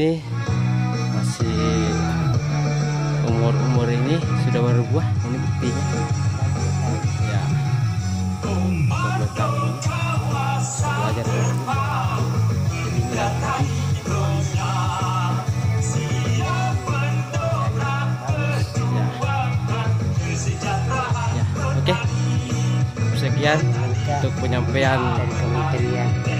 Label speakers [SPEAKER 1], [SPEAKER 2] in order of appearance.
[SPEAKER 1] ini masih umur-umur ini sudah berbuah ini buktinya. Ya. Belajar ya. ya. Oke. Sekian untuk penyampaian. Dari
[SPEAKER 2] kementerian.